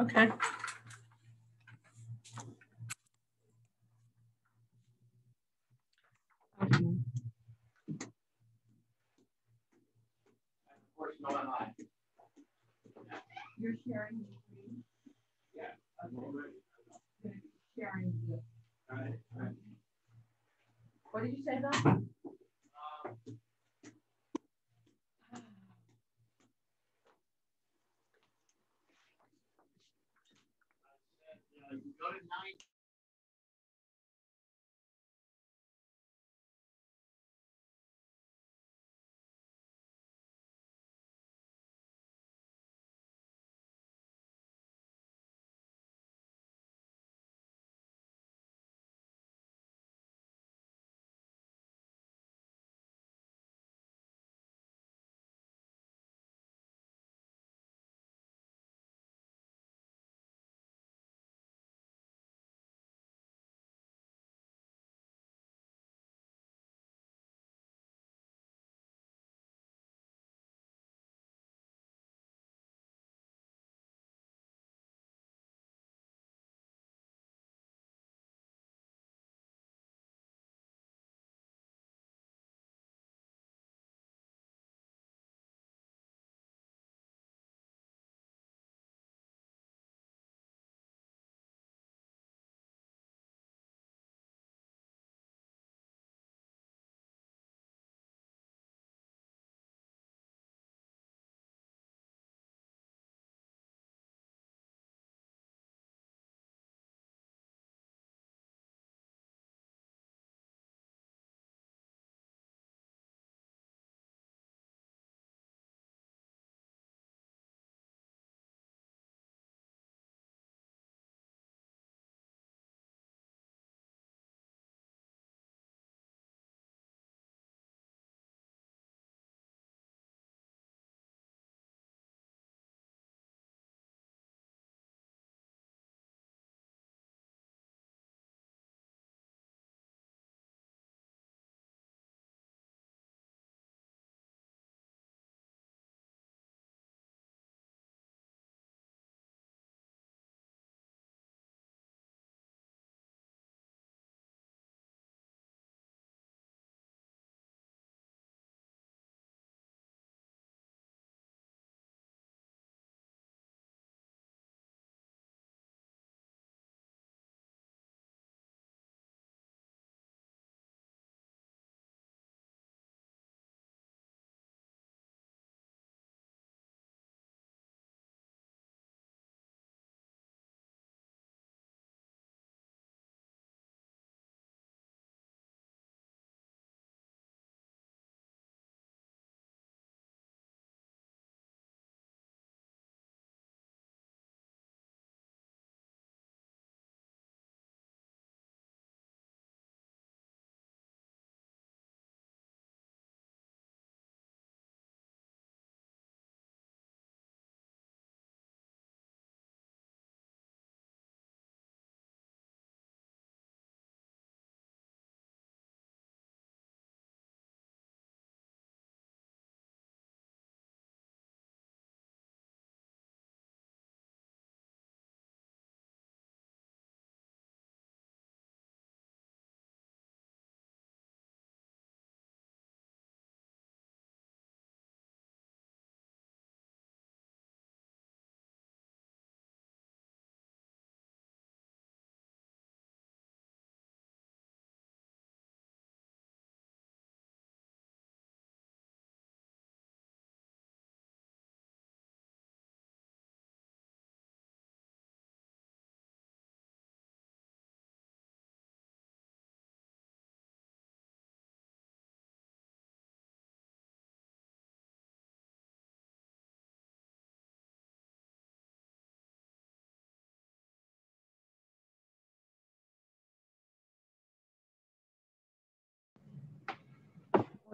Okay. You're sharing the screen? Yeah. Okay. Sharing the, Right, right. what did you say about?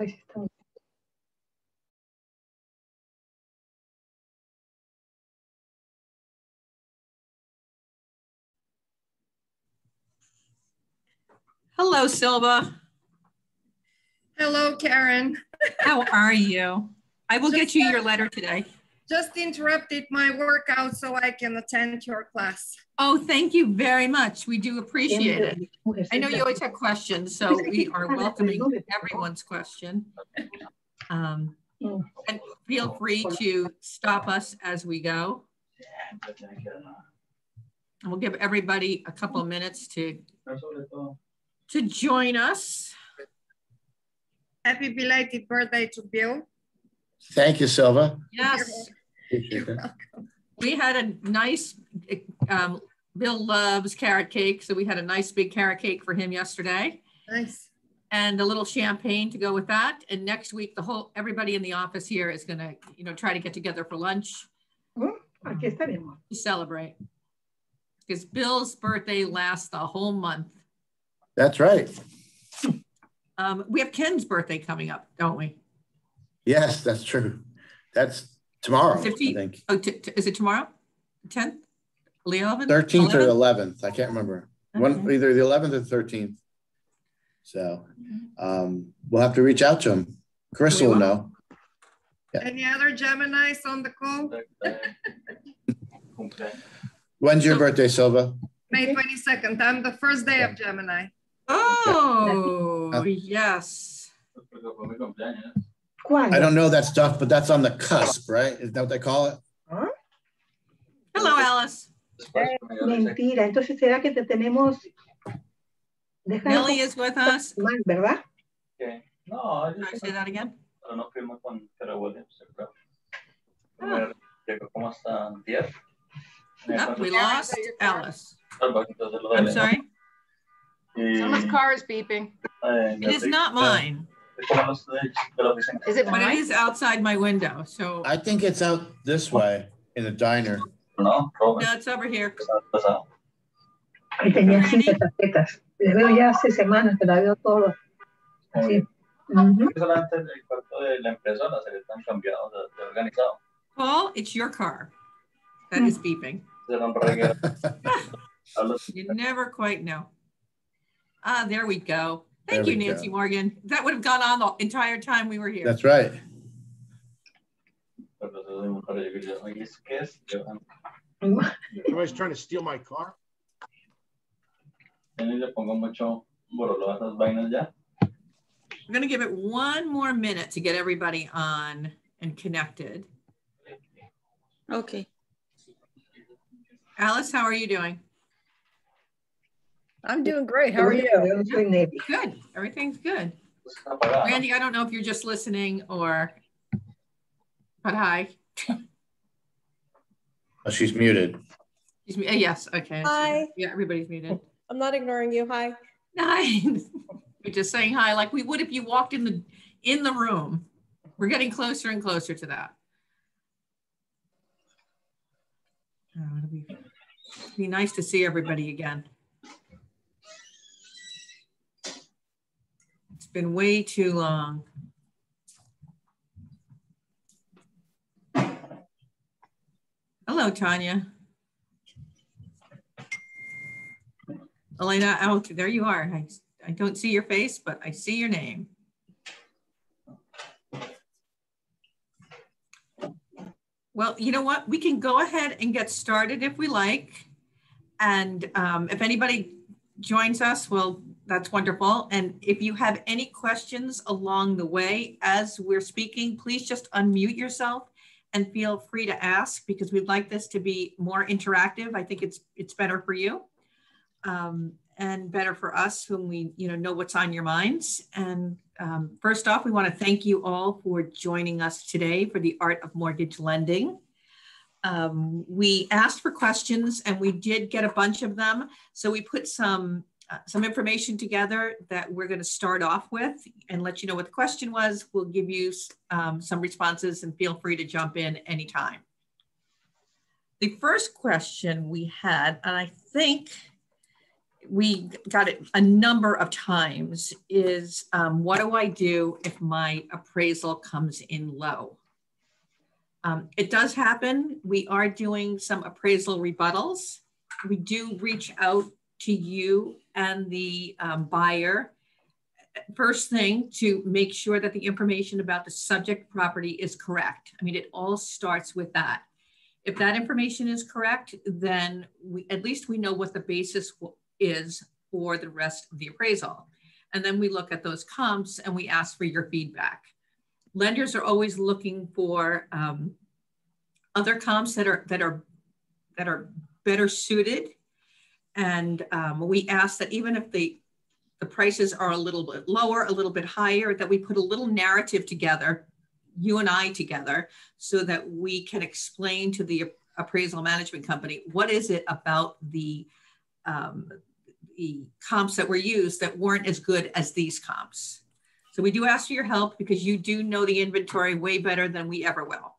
Oi, estão- Hello, Silva. Hello, Karen. How are you? I will get you your letter today. Just interrupted my workout so I can attend your class. Oh, thank you very much. We do appreciate it. I know you always have questions, so we are welcoming everyone's question. Um, and feel free to stop us as we go. And we'll give everybody a couple of minutes to, to join us. Happy belated birthday to Bill. Thank you, Silva. Yes, You're welcome. we had a nice, um, Bill loves carrot cake, so we had a nice big carrot cake for him yesterday. Nice. and a little champagne to go with that. And next week, the whole, everybody in the office here is gonna, you know, try to get together for lunch Aquí estaremos. to celebrate. Because Bill's birthday lasts the whole month. That's right. Um, we have Ken's birthday coming up, don't we? Yes, that's true. That's tomorrow, I 15th. think. Oh, t- t- is it tomorrow? Tenth? Eleventh? 13th or 11th. I can't remember. One, either the 11th or 13th. So um, we'll have to reach out to him. Chris We will will. know. Any other Geminis on the call? When's your birthday, Silva? May 22nd. I'm the first day of Gemini. Oh, yes. ¿Cuándo? I don't know that stuff, but that's on the cusp, right? Is that what they call it? Huh? Hello, Alice. Mentira, entonces será que te tenemos. Deja de Nellie is with us. confirmar, ¿verdad? No, yo Can I sé say that again? pero no firmo con Keller Williams, yo creo. Ah. Primero Llegó como hasta antier. Me No, we lost Alice. estaba, entonces lo I'm sorry. Someone's car is beeping. It is not mine, es como los de, de la oficina. Is it but it mine? is outside my window. So I think it's out this way in the diner. No, no, it's over here. está pasado. Ahí tenía cinco tarjetas. Le veo ya hace semanas que la veo todo. Así. Ujú. Solamente el cuarto de la impresora se le están cambiados de, de organizado. Paul, it's your car that is beeping. Era un reguero. Hablo- You never quite know. Ah, there we go. Thank There you, Nancy go. Morgan. That would have gone on the entire time we were here. That's right. Entonces, de un par de yo digo, oye, ¿es qué es? Yo, Somebody's trying to steal my car? yo ni le pongo mucho borolo a esas vainas ya. We're going to give it one more minute to get everybody on and connected. Okay. Alice, how are you doing? I'm doing great. How are you? que veo soy Nelly. Good. Everything's good. Randy, I don't know if you're just listening or, but hi. Oh, she's muted. Excuse me. Uh, Yes. Okay. Hi. Yeah, everybody's muted. I'm not ignoring you. Hi. Nice. We're just saying hi like we would if you walked in the in the room. We're getting closer and closer to that. Oh, it'll be, be nice to see everybody again. Been way too long. Hello, Tanya. Elena, oh, there you are. I, I don't see your face, but I see your name. Well, you know what? We can go ahead and get started if we like. And um, if anybody joins us, well, that's wonderful. And if you have any questions along the way as we're speaking, please just unmute yourself and feel free to ask because we'd like this to be more interactive. I think it's it's better for you um, and better for us when we you know know what's on your minds. And um, first off, we want to thank you all for joining us today for the art of mortgage lending. Um, we asked for questions and we did get a bunch of them. So we put some uh, some information together that we're going to start off with and let you know what the question was. We'll give you um, some responses and feel free to jump in anytime. The first question we had, and I think we got it a number of times, is um, what do I do if my appraisal comes in low? Um, it does happen. We are doing some appraisal rebuttals. We do reach out to you and the um, buyer first thing to make sure that the information about the subject property is correct. I mean, it all starts with that. If that information is correct, then we, at least we know what the basis is for the rest of the appraisal. And then we look at those comps and we ask for your feedback. Lenders are always looking for um, other comps that are that are that are better suited. And um, we ask that even if the the prices are a little bit lower, a little bit higher, that we put a little narrative together, you and I together, so that we can explain to the appraisal management company what is it about the um, the comps that were used that weren't as good as these comps. So we do ask for your help because you do know the inventory way better than we ever will.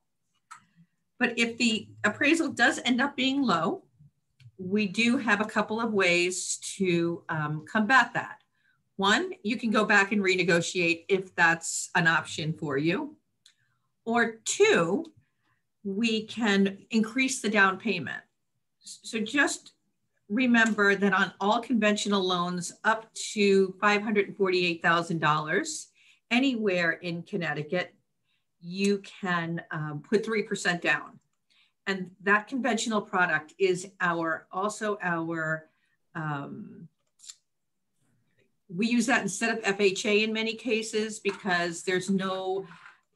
But if the appraisal does end up being low, we do have a couple of ways to um, combat that. One, you can go back and renegotiate if that's an option for you. Or two, we can increase the down payment. So just remember that on all conventional loans up to $548,000, anywhere in Connecticut, you can um, put 3% down. And that conventional product is our also our, um, we use that instead of FHA in many cases because there's no,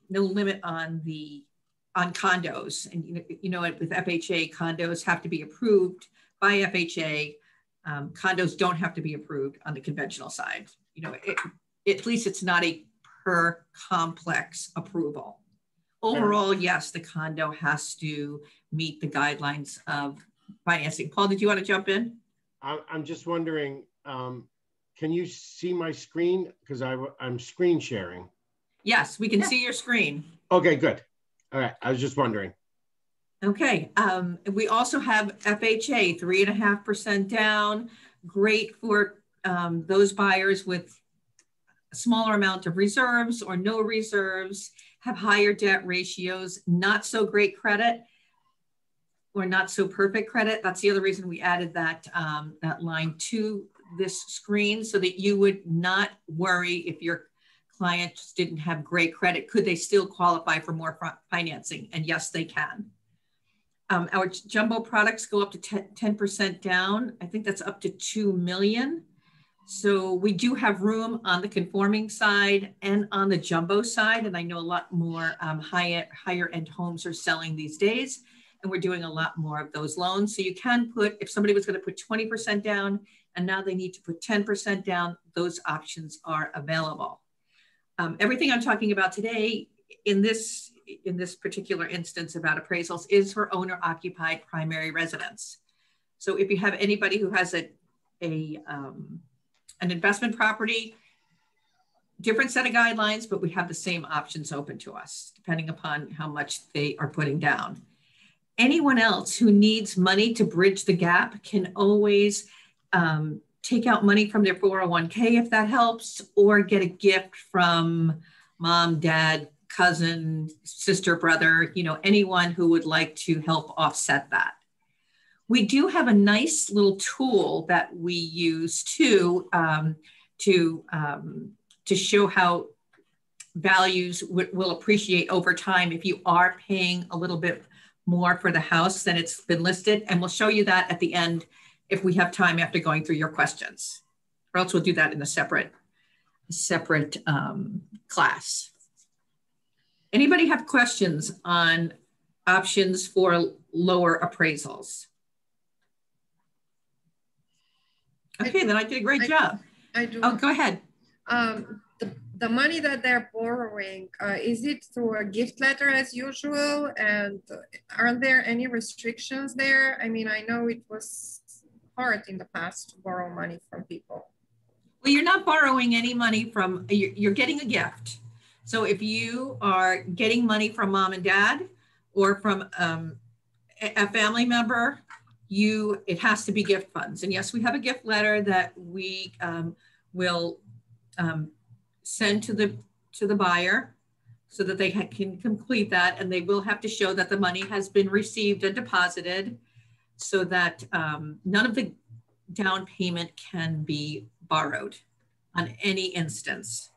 no limit on the, on condos. And you know, with FHA, condos have to be approved by FHA. Um, condos don't have to be approved on the conventional side. You know, it, at least it's not a per complex approval. Overall, yes, the condo has to meet the guidelines of financing. Paul, did you want to jump in? I'm just wondering, um, can you see my screen? Because I'm screen sharing. Yes, we can yeah. see your screen. Okay, good. All right, I was just wondering. Okay. Um, we also have FHA, three and a half percent down. Great for um, those buyers with a smaller amount of reserves or no reserves, have higher debt ratios, not so great credit or not so perfect credit. That's the other reason we added that, um, that line to this screen so that you would not worry if your clients didn't have great credit, could they still qualify for more financing? And yes, they can. Um, our jumbo products go up to 10% down. I think that's up to 2 million. So we do have room on the conforming side and on the jumbo side. And I know a lot more um, high, higher end homes are selling these days. And we're doing a lot more of those loans. So you can put, if somebody was going to put 20% down and now they need to put 10% down, those options are available. Um, everything I'm talking about today in this in this particular instance about appraisals is for owner occupied primary residence. So if you have anybody who has a, a um, an investment property, different set of guidelines, but we have the same options open to us depending upon how much they are putting down. Anyone else who needs money to bridge the gap can always um, take out money from their 401k if that helps, or get a gift from mom, dad, cousin, sister, brother, you know, anyone who would like to help offset that. We do have a nice little tool that we use to, um, to, um, to show how values will appreciate over time if you are paying a little bit more for the house than it's been listed. And we'll show you that at the end if we have time after going through your questions, or else we'll do that in a separate, separate um, class. Anybody have questions on options for lower appraisals? Okay, then I did a great I, job. I do. Oh, go ahead. Um, the, money that they're borrowing, uh, is it through a gift letter as usual? And are there any restrictions there? I mean, I know it was hard in the past to borrow money from people. Well, you're not borrowing any money from, you're, you're getting a gift. So if you are getting money from mom and dad or from um, a family member, you it has to be gift funds. And yes, we have a gift letter that we um, will um, send to the to the buyer so that they can complete that, and they will have to show that the money has been received and deposited, so that um, none of the down payment can be borrowed. on any instance.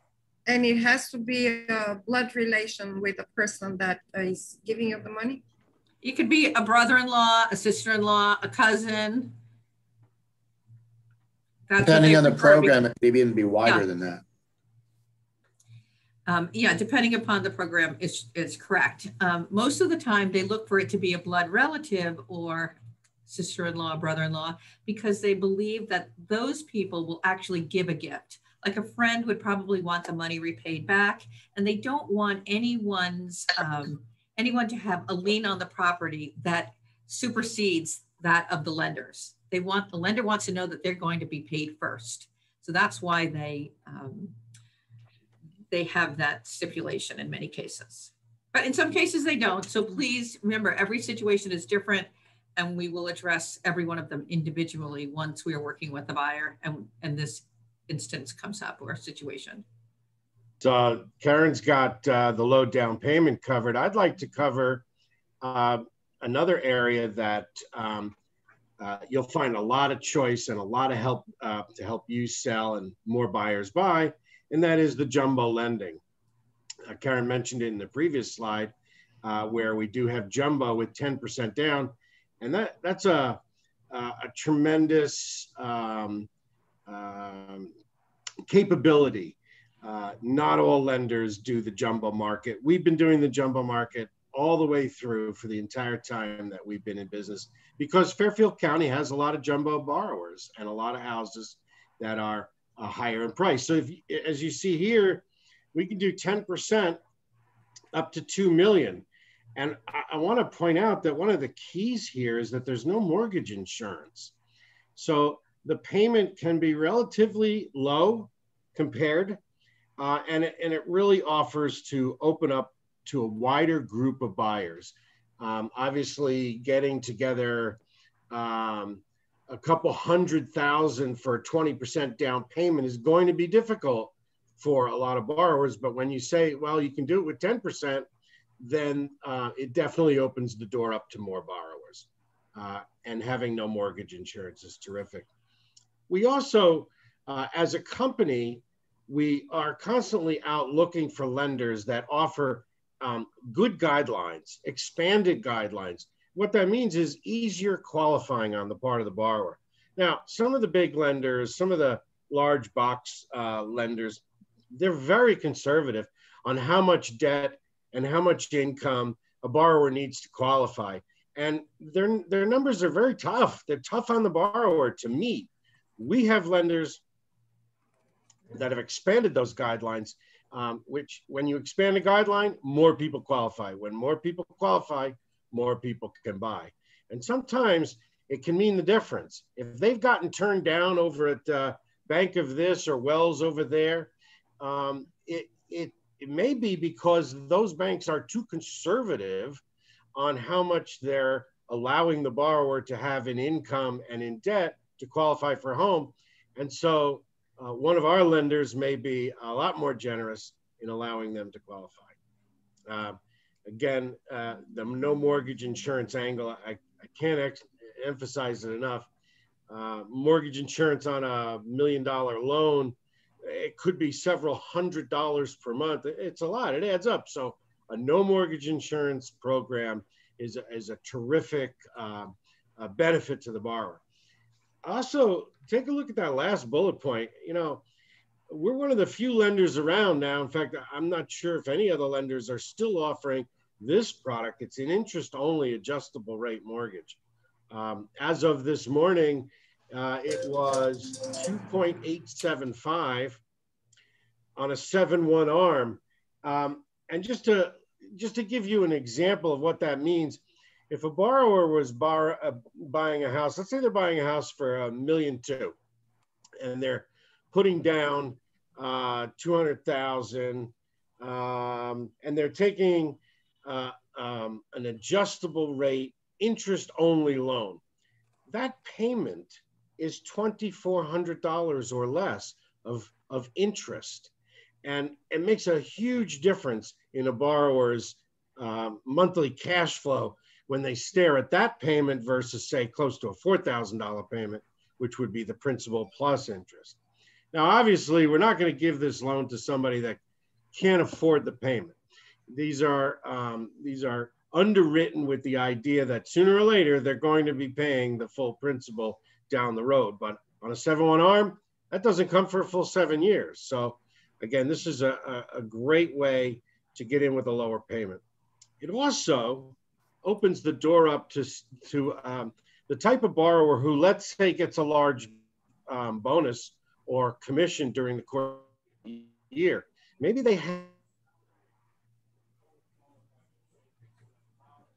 And it has to be a blood relation with the person that is giving you the money? It could be a brother-in-law, a sister-in-law, a cousin. That's Depending on the program, it program, maybe even be wider Yeah. than that. Um, yeah, depending upon the program, it's, it's correct. Um, most of the time, they look for it to be a blood relative or sister-in-law, brother-in-law, because they believe that those people will actually give a gift. Like a friend would probably want the money repaid back, and they don't want anyone's um, anyone to have a lien on the property that supersedes that of the lenders. They want the lender wants to know that they're going to be paid first, so that's why they. Um, they have that stipulation in many cases. But in some cases they don't. So please remember every situation is different and we will address every one of them individually once we are working with the buyer and, and this instance comes up or situation. So Karen's got uh, the low down payment covered. I'd like to cover uh, another area that um, uh, you'll find a lot of choice and a lot of help uh, to help you sell and more buyers buy, and that is the jumbo lending. Uh, Karen mentioned it in the previous slide, uh, where we do have jumbo with 10% down, and that that's a a, tremendous um, um, capability. Uh, not all lenders do the jumbo market. We've been doing the jumbo market all the way through for the entire time that we've been in business because Fairfield County has a lot of jumbo borrowers and a lot of houses that are uh, higher in price. So if, as you see here, we can do 10% up to 2 million. And I, I want to point out that one of the keys here is that there's no mortgage insurance. So the payment can be relatively low compared, uh, and, it, and it really offers to open up to a wider group of buyers. Um, obviously, getting together um, a couple hundred thousand for a 20% down payment is going to be difficult for a lot of borrowers. But when you say, well, you can do it with 10%, then uh, it definitely opens the door up to more borrowers. Uh, and having no mortgage insurance is terrific. We also, uh, as a company, we are constantly out looking for lenders that offer um, good guidelines, expanded guidelines. What that means is easier qualifying on the part of the borrower. Now, some of the big lenders, some of the large box uh, lenders, they're very conservative on how much debt and how much income a borrower needs to qualify. And their, their numbers are very tough. They're tough on the borrower to meet. We have lenders that have expanded those guidelines, um, which when you expand a guideline, more people qualify. When more people qualify, more people can buy. And sometimes it can mean the difference. If they've gotten turned down over at uh, Bank of this or Wells over there, um, it, it, it may be because those banks are too conservative on how much they're allowing the borrower to have in income and in debt to qualify for home. And so uh, one of our lenders may be a lot more generous in allowing them to qualify. Uh, again, uh, the no mortgage insurance angle, I, I can't ex- emphasize it enough. Uh, mortgage insurance on a million dollar loan, it could be several hundred dollars per month. It's a lot, it adds up. So, a no mortgage insurance program is a, is a terrific uh, benefit to the borrower. Also, take a look at that last bullet point. You know, we're one of the few lenders around now. In fact, I'm not sure if any other lenders are still offering this product. It's an interest only adjustable rate mortgage. Um, as of this morning, uh, it was 2.875 on a 7-1 arm. Um, and just to just to give you an example of what that means, if a borrower was bar, uh, buying a house, let's say they're buying a house for a million two, and they're putting down uh, 200,000, um, and they're taking uh, um, an adjustable rate interest only loan. That payment is $2,400 or less of, of interest. And it makes a huge difference in a borrower's um, monthly cash flow when they stare at that payment versus, say, close to a $4,000 payment, which would be the principal plus interest. Now, obviously, we're not going to give this loan to somebody that can't afford the payment. These are um, these are underwritten with the idea that sooner or later they're going to be paying the full principal down the road. But on a 7-1 arm, that doesn't come for a full seven years. So again, this is a, a, great way to get in with a lower payment. It also opens the door up to, to um, the type of borrower who, let's say, gets a large um, bonus or commission during the course of the year. Maybe they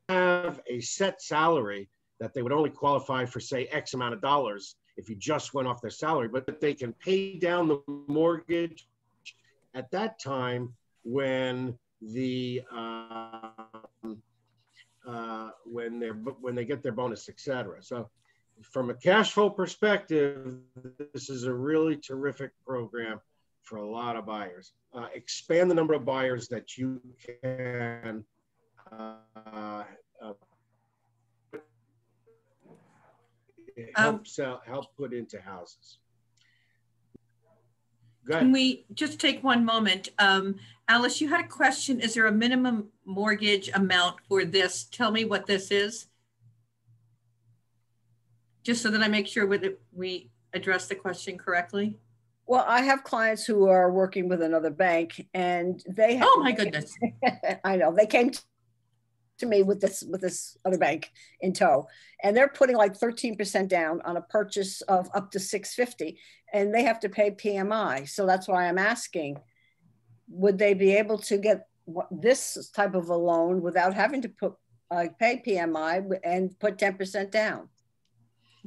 have a set salary that they would only qualify for, say, X amount of dollars if you just went off their salary, but they can pay down the mortgage at that time when the um, uh, when they're when they get their bonus, etc. So, from a cash flow perspective, this is a really terrific program for a lot of buyers. Uh, expand the number of buyers that you can uh, uh help um, sell, help put into houses. Can we just take one moment? Um, Alice, you had a question. Is there a minimum mortgage amount for this? Tell me what this is. Just so that I make sure that we address the question correctly. Well, I have clients who are working with another bank and they have, Oh my goodness. I know. They came to me with this with this other bank in tow and they're putting like 13% down on a purchase of up to 650 and they have to pay pmi so that's why i'm asking would they be able to get this type of a loan without having to put uh, pay pmi and put 10% down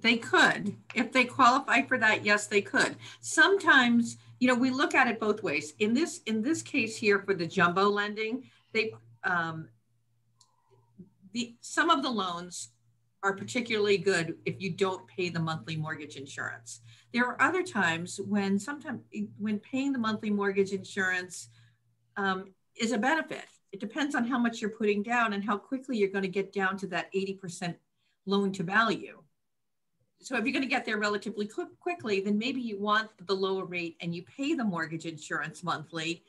they could if they qualify for that yes they could sometimes you know we look at it both ways in this in this case here for the jumbo lending they um, the some of the loans are particularly good if you don't pay the monthly mortgage insurance. There are other times when sometimes when paying the monthly mortgage insurance um, is a benefit. It depends on how much you're putting down and how quickly you're going to get down to that 80% loan to value. So if you're going to get there relatively quick, quickly, then maybe you want the lower rate and you pay the mortgage insurance monthly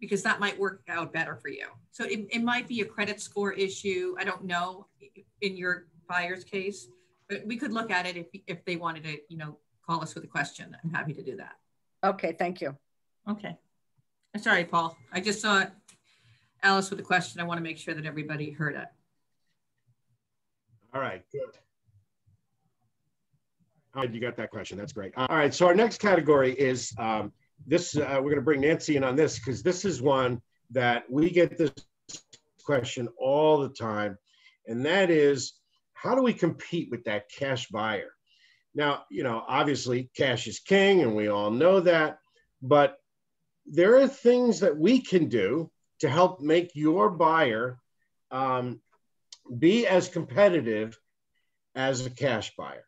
because that might work out better for you. So it, it might be a credit score issue. I don't know in your buyer's case, but we could look at it if, if they wanted to, you know, call us with a question. I'm happy to do that. Okay, thank you. Okay. Sorry, Paul. I just saw Alice with a question. I want to make sure that everybody heard it. All right, good. All right, you got that question. That's great. All right, so our next category is um, this, uh, we're going to bring Nancy in on this because this is one that we get this question all the time. And that is, how do we compete with that cash buyer? Now, you know, obviously cash is king and we all know that, but there are things that we can do to help make your buyer um, be as competitive as a cash buyer.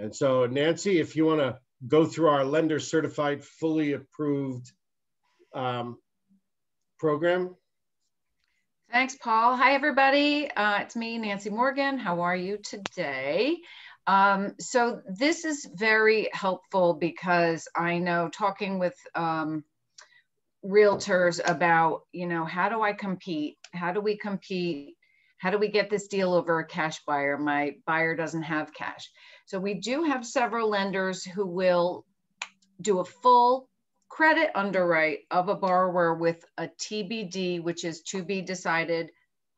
And so, Nancy, if you want to go through our lender certified, fully approved um, program. Thanks, Paul. Hi, everybody. Uh, it's me, Nancy Morgan. How are you today? Um, so this is very helpful because I know talking with um, realtors about, you know, how do I compete? How do we compete? How do we get this deal over a cash buyer? My buyer doesn't have cash. So we do have several lenders who will do a full credit underwrite of a borrower with a TBD, which is to be decided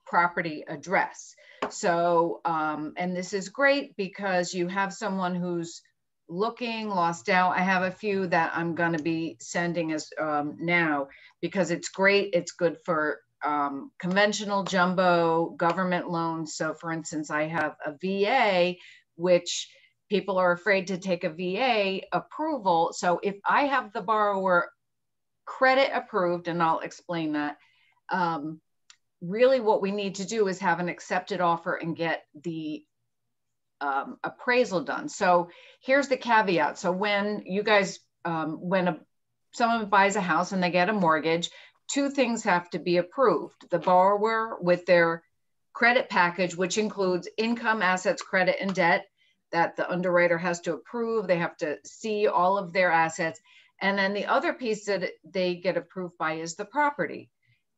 property address. So, um, and this is great because you have someone who's looking lost out. I have a few that I'm going to be sending as um, now because it's great. It's good for um, conventional jumbo government loans. So, for instance, I have a VA, which people are afraid to take a VA approval. So if I have the borrower credit approved, and I'll explain that, um, really what we need to do is have an accepted offer and get the um, appraisal done. So here's the caveat. So when you guys, um, when a, someone buys a house and they get a mortgage, two things have to be approved. The borrower with their credit package, which includes income, assets, credit, and debt, that the underwriter has to approve. They have to see all of their assets. And then the other piece that they get approved by is the property,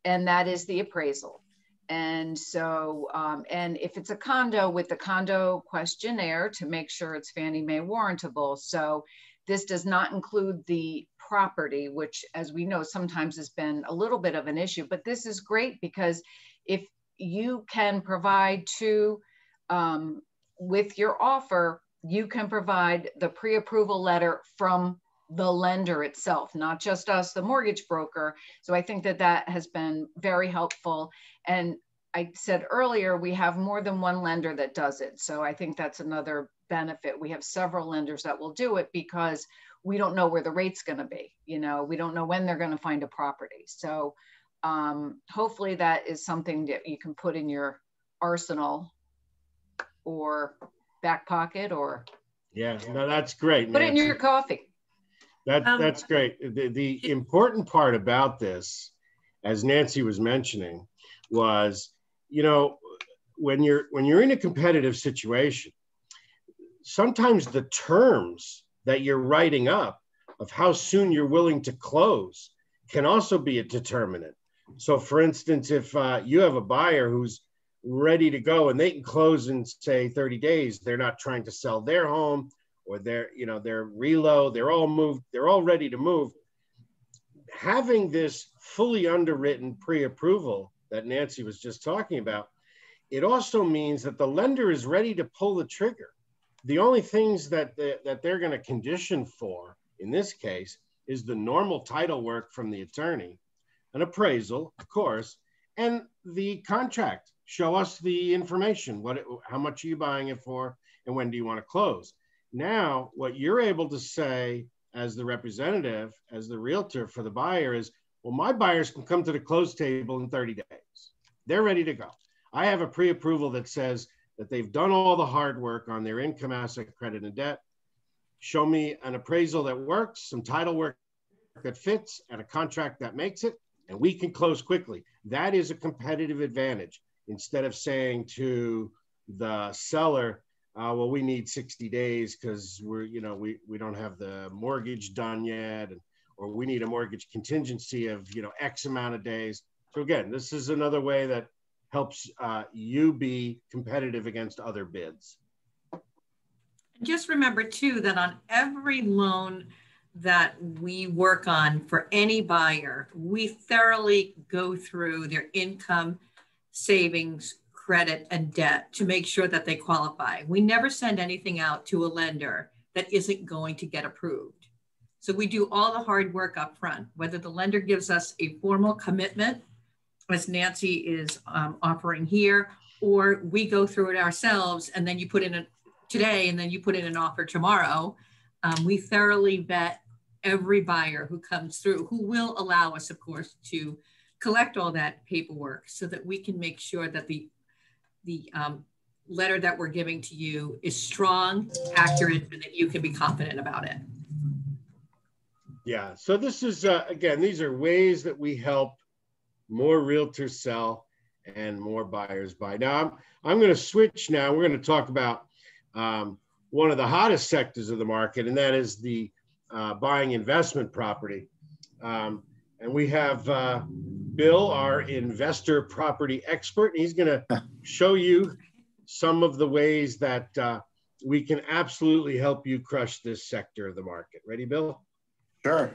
and that is the appraisal. And so, um, and if it's a condo with the condo questionnaire to make sure it's Fannie Mae warrantable. So this does not include the property, which as we know, sometimes has been a little bit of an issue, but this is great because if you can provide to, um, with your offer, you can provide the pre-approval letter from the lender itself, not just us, the mortgage broker. So I think that that has been very helpful. And I said earlier, we have more than one lender that does it. So I think that's another benefit. We have several lenders that will do it because we don't know where the rate's going to be. You know, we don't know when they're going to find a property. So um, hopefully that is something that you can put in your arsenal or back pocket or yeah no that's great put Nancy. it in your coffee. That um, that's great. The, the important part about this as nancy was mentioning was you know when you're when you're in a competitive situation sometimes the terms that you're writing up of how soon you're willing to close can also be a determinant. So for instance if uh, you have a buyer who's ready to go and they can close in say 30 days. They're not trying to sell their home or they're you know they're reload they're all moved. They're all ready to move. Having this fully underwritten pre-approval that nancy was just talking about it also means that the lender is ready to pull the trigger. The only things that they, that they're going to condition for in this case is the normal title work from the attorney an appraisal of course and the contract show us the information. What, how much are you buying it for, and when do you want to close? Now, what you're able to say as the representative, as the realtor for the buyer is, well, my buyers can come to the close table in 30 days. They're ready to go. I have a pre-approval that says that they've done all the hard work on their income, asset, credit, and debt. Show me an appraisal that works, some title work that fits, and a contract that makes it, and we can close quickly. That is a competitive advantage instead of saying to the seller, uh, well, we need 60 days because we're, you know, we, we don't have the mortgage done yet, and, or we need a mortgage contingency of, you know, X amount of days. So again, this is another way that helps uh, you be competitive against other bids. Just remember too, that on every loan that we work on for any buyer, we thoroughly go through their income savings, credit, and debt to make sure that they qualify. We never send anything out to a lender that isn't going to get approved. So we do all the hard work up front, whether the lender gives us a formal commitment, as Nancy is um, offering here, or we go through it ourselves and then you put in a today and then you put in an offer tomorrow. Um, we thoroughly vet every buyer who comes through, who will allow us, of course, to collect all that paperwork so that we can make sure that the, the um, letter that we're giving to you is strong, accurate, and that you can be confident about it. Yeah, so this is, uh, again, these are ways that we help more realtors sell and more buyers buy. Now, I'm, I'm going to switch now. We're going to talk about um, one of the hottest sectors of the market, and that is the uh, buying investment property. Um, and we have uh, Bill, our investor property expert. And he's going to show you some of the ways that uh, we can absolutely help you crush this sector of the market. Ready, Bill? Sure.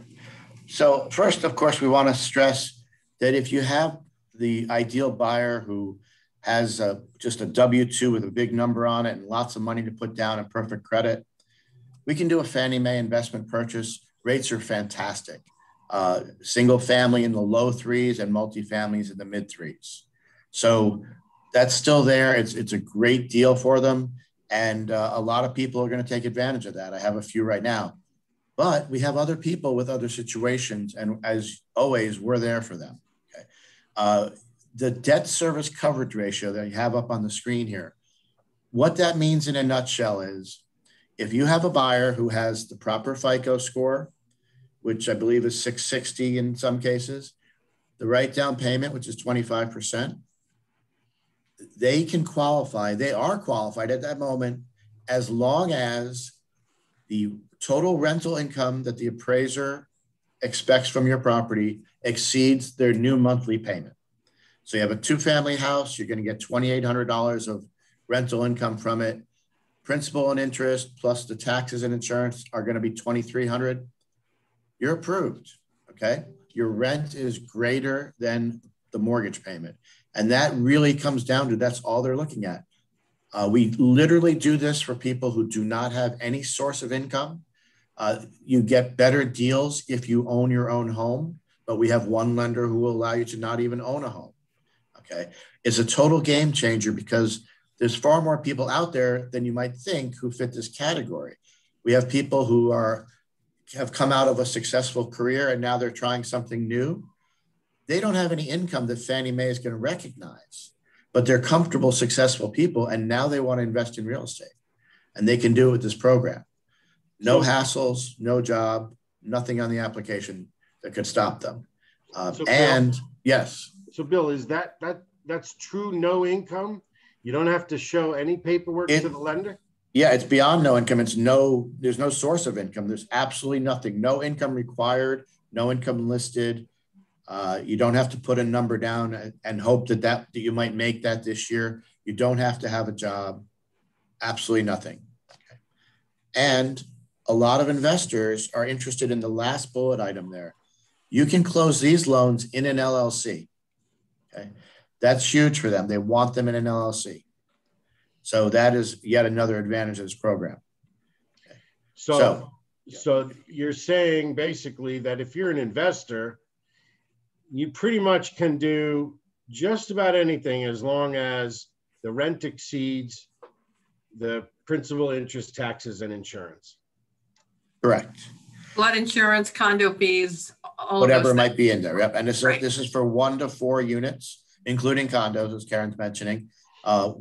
So, first, of course, we want to stress that if you have the ideal buyer who has a, just a W 2 with a big number on it and lots of money to put down and perfect credit, we can do a Fannie Mae investment purchase. Rates are fantastic uh, single family in the low threes and multifamilies in the mid threes. So that's still there. It's, it's a great deal for them. And uh, a lot of people are going to take advantage of that. I have a few right now. But we have other people with other situations. And as always, we're there for them. Okay. Uh, the debt service coverage ratio that you have up on the screen here, what that means in a nutshell is if you have a buyer who has the proper FICO score, which I believe is 660 in some cases, the right down payment, which is 25%, they can qualify, they are qualified at that moment as long as the total rental income that the appraiser expects from your property exceeds their new monthly payment. So you have a two family house, you're going to get $2,800 of rental income from it. Principal and interest plus the taxes and insurance are going to be 2,300. You're approved. Okay. Your rent is greater than the mortgage payment. And that really comes down to that's all they're looking at. Uh, we literally do this for people who do not have any source of income. Uh, you get better deals if you own your own home, but we have one lender who will allow you to not even own a home. Okay. It's a total game changer because there's far more people out there than you might think who fit this category. We have people who are have come out of a successful career and now they're trying something new. They don't have any income that Fannie Mae is going to recognize but they're comfortable, successful people, and now they want to invest in real estate, and they can do it with this program. No so, hassles, no job, nothing on the application that could stop them. Um, so and Bill, yes. So, Bill, is that that that's true? No income. You don't have to show any paperwork it, to the lender. Yeah, it's beyond no income. It's no. There's no source of income. There's absolutely nothing. No income required. No income listed. Uh, you don't have to put a number down and hope that, that that you might make that this year. You don't have to have a job. Absolutely nothing. Okay. And a lot of investors are interested in the last bullet item there. You can close these loans in an LLC. Okay. That's huge for them. They want them in an LLC. So that is yet another advantage of this program. Okay. So, so, so you're saying basically that if you're an investor, you pretty much can do just about anything as long as the rent exceeds the principal interest taxes and insurance. Correct. Flood insurance, condo fees, whatever might be in there. Yep. And this, right. is, this is for one to four units, including condos, as Karen's mentioning. Uh,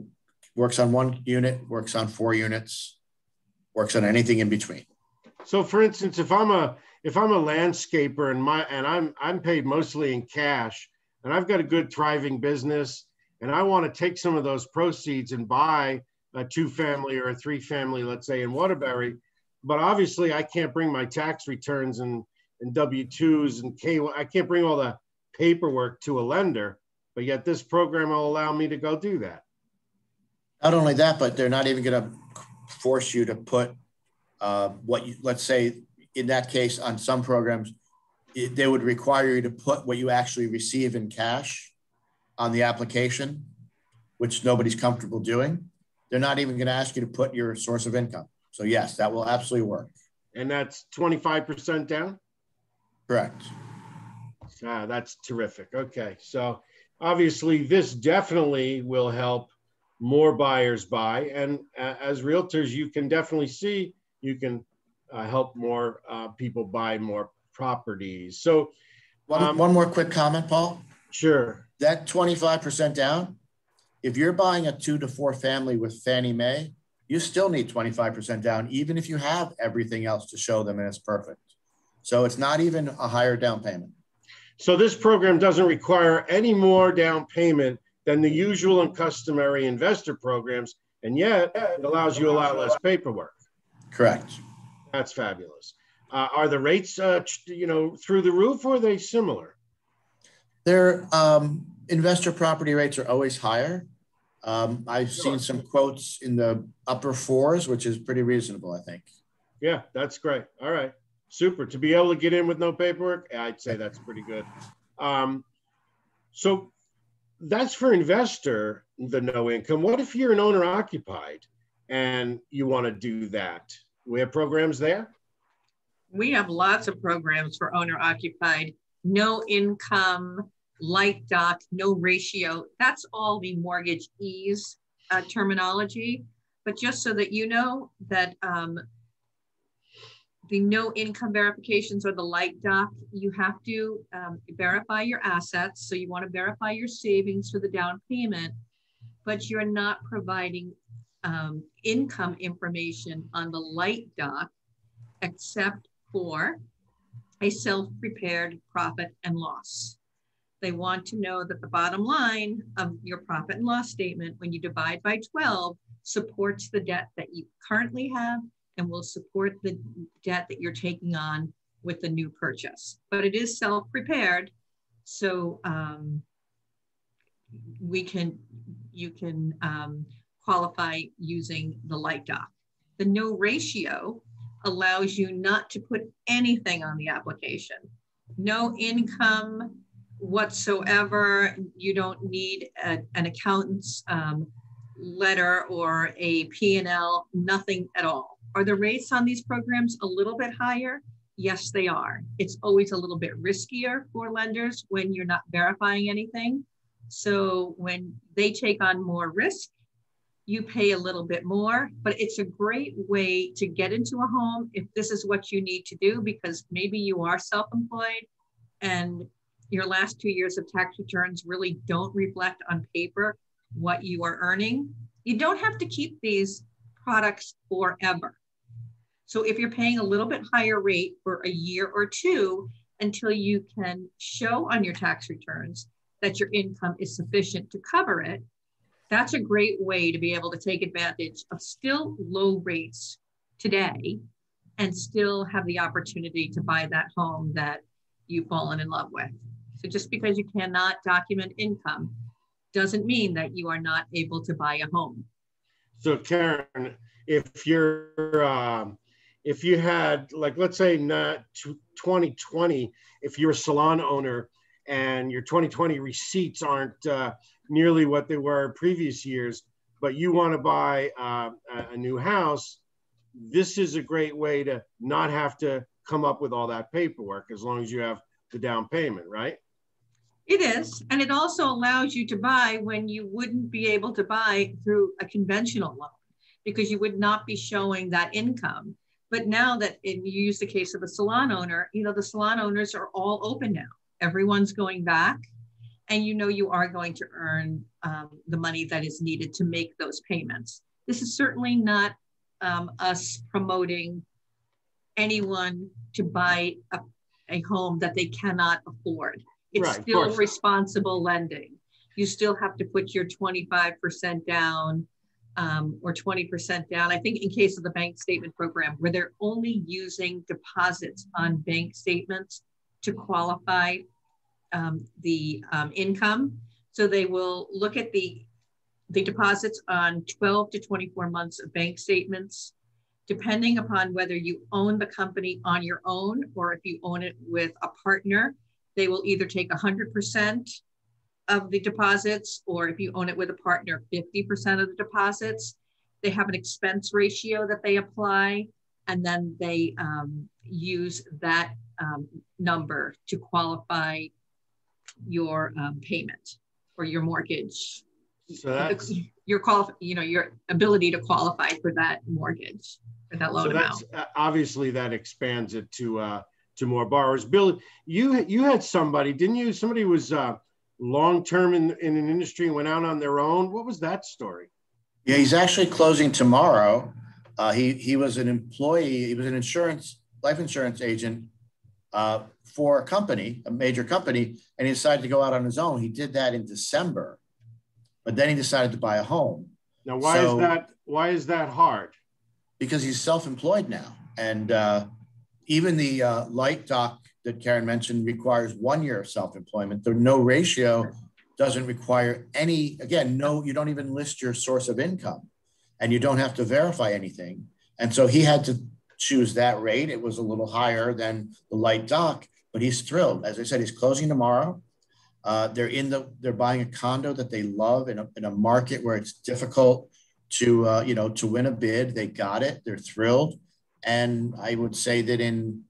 works on one unit, works on four units, works on anything in between. So, for instance, if I'm a if I'm a landscaper and my and I'm I'm paid mostly in cash and I've got a good thriving business and I want to take some of those proceeds and buy a two family or a three family, let's say in Waterbury, but obviously I can't bring my tax returns and and W-2s and K I can't bring all the paperwork to a lender, but yet this program will allow me to go do that. Not only that, but they're not even going to force you to put uh, what you let's say in that case, on some programs, it, they would require you to put what you actually receive in cash on the application, which nobody's comfortable doing. They're not even going to ask you to put your source of income. So yes, that will absolutely work. And that's 25% down? Correct. Ah, that's terrific. Okay. So obviously this definitely will help more buyers buy. And uh, as realtors, you can definitely see, you can uh, help more uh, people buy more properties. So, one, um, one more quick comment, Paul. Sure. That 25% down, if you're buying a two to four family with Fannie Mae, you still need 25% down, even if you have everything else to show them and it's perfect. So it's not even a higher down payment. So this program doesn't require any more down payment than the usual and customary investor programs, and yet it allows you a lot less paperwork. Correct. That's fabulous. Uh, are the rates, uh, you know, through the roof, or are they similar? Their um, investor property rates are always higher. Um, I've sure. seen some quotes in the upper fours, which is pretty reasonable, I think. Yeah, that's great. All right, super. To be able to get in with no paperwork, I'd say that's pretty good. Um, so that's for investor, the no income. What if you're an owner occupied and you want to do that? we have programs there? We have lots of programs for owner occupied, no income, light doc, no ratio. That's all the mortgage ease uh, terminology. But just so that you know that um, the no income verifications or the light doc, you have to um, verify your assets. So you want to verify your savings for the down payment, but you're not providing um, income information on the light doc except for a self-prepared profit and loss. They want to know that the bottom line of your profit and loss statement, when you divide by 12, supports the debt that you currently have and will support the debt that you're taking on with the new purchase, but it is self-prepared. So um, we can, you can um, qualify using the light doc. The no ratio allows you not to put anything on the application. No income whatsoever. You don't need a, an accountant's um, letter or a P&L, nothing at all. Are the rates on these programs a little bit higher? Yes, they are. It's always a little bit riskier for lenders when you're not verifying anything. So when they take on more risk, you pay a little bit more, but it's a great way to get into a home if this is what you need to do because maybe you are self-employed and your last two years of tax returns really don't reflect on paper what you are earning. You don't have to keep these products forever. So if you're paying a little bit higher rate for a year or two until you can show on your tax returns that your income is sufficient to cover it, that's a great way to be able to take advantage of still low rates today and still have the opportunity to buy that home that you've fallen in love with. So just because you cannot document income doesn't mean that you are not able to buy a home. So Karen, if you're, um, if you had like, let's say not 2020, if you're a salon owner and your 2020 receipts aren't uh, nearly what they were previous years, but you want to buy uh, a new house, this is a great way to not have to come up with all that paperwork as long as you have the down payment, right? It is. And it also allows you to buy when you wouldn't be able to buy through a conventional loan because you would not be showing that income. But now that you use the case of a salon owner, you know, the salon owners are all open now. Everyone's going back and you know you are going to earn um, the money that is needed to make those payments. This is certainly not um, us promoting anyone to buy a, a, home that they cannot afford. It's right, still responsible lending. You still have to put your 25% down um, or 20% down. I think in case of the bank statement program, where they're only using deposits on bank statements to qualify um, the um, income. So they will look at the, the deposits on 12 to 24 months of bank statements, depending upon whether you own the company on your own or if you own it with a partner. They will either take 100% of the deposits, or if you own it with a partner, 50% of the deposits. They have an expense ratio that they apply, and then they um, use that um, number to qualify your um, payment or your mortgage. So that's, your qualif- you know, your ability to qualify for that mortgage for that loan so amount. that's uh, obviously that expands it to uh, to more borrowers. Bill, you you had somebody, didn't you? Somebody was uh, long term in in an industry and went out on their own. What was that story? Yeah, he's actually closing tomorrow. Uh, he he was an employee. He was an insurance life insurance agent uh, for a company, a major company, and he decided to go out on his own. He did that in December, but then he decided to buy a home. Now, why So- is that? Why is that hard? because he's self-employed now, and uh, even the uh, light doc that Karen mentioned requires one year of self-employment. The no ratio doesn't require any. Again, no, you don't even list your source of income, and you don't have to verify anything. And so he had to choose that rate. It was a little higher than the light doc, but he's thrilled. As I said, he's closing tomorrow. Uh, they're in the they're buying a condo that they love in a, in a market where it's difficult to uh, you know to win a bid. They got it. They're thrilled, and I would say that in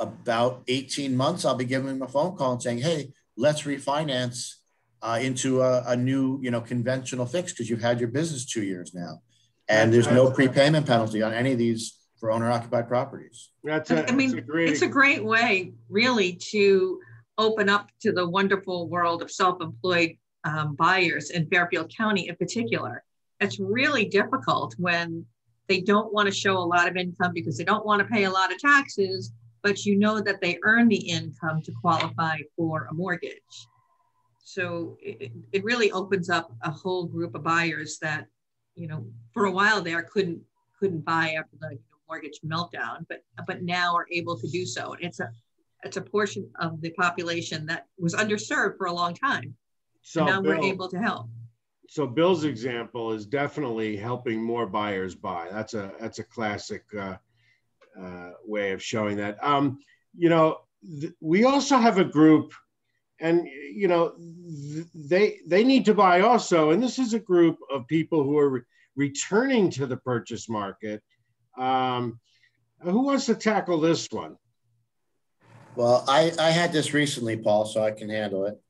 about 18 months, I'll be giving him a phone call and saying, "Hey, let's refinance uh, into a, a new you know conventional fix because you've had your business two years now, and there's no prepayment penalty on any of these for owner occupied properties." That's a, I mean, a great. it's a great way, really, to open up to the wonderful world of self-employed um, buyers in Fairfield County, in particular. It's really difficult when they don't want to show a lot of income because they don't want to pay a lot of taxes, but you know that they earn the income to qualify for a mortgage. So it, it really opens up a whole group of buyers that, you know, for a while there couldn't couldn't buy after the you know, mortgage meltdown, but but now are able to do so. It's a it's a portion of the population that was underserved for a long time. So now Bill, we're able to help. so Bill's example is definitely helping more buyers buy. That's a that's a classic uh, uh, way of showing that. Um, you know, th- we also have a group, and you know, th- they they need to buy also, and this is a group of people who are re- returning to the purchase market. Um, who wants to tackle this one? Well, I, I had this recently, Paul, so I can handle it.